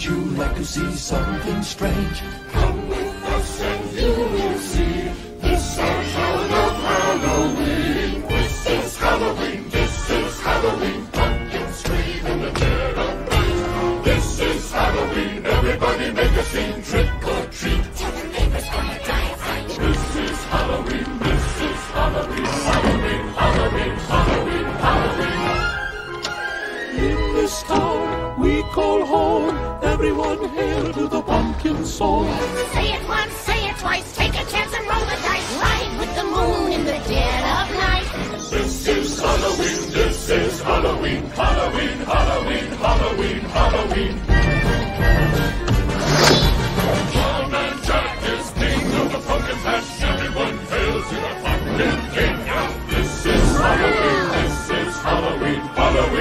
to see something strange. Come with us and you will see. This our town of Halloween. This is Halloween. This is Halloween. Pumpkins scream in the dead of night. This is Halloween. Everybody make a scene. Trick or treat. Tell the neighbors gonna die of fright. This is Halloween. This is Halloween. Halloween. Halloween. Halloween. Halloween. In this town we call home. Everyone hail to the pumpkin song. Say it once, say it twice, take a chance and roll the dice. Ride with the moon in the dead of night. This is Halloween, this is Halloween, Halloween, Halloween, Halloween, Halloween. Tom and Jack is king of the. Everyone to the pumpkin king. This is Halloween, this is Halloween, Halloween.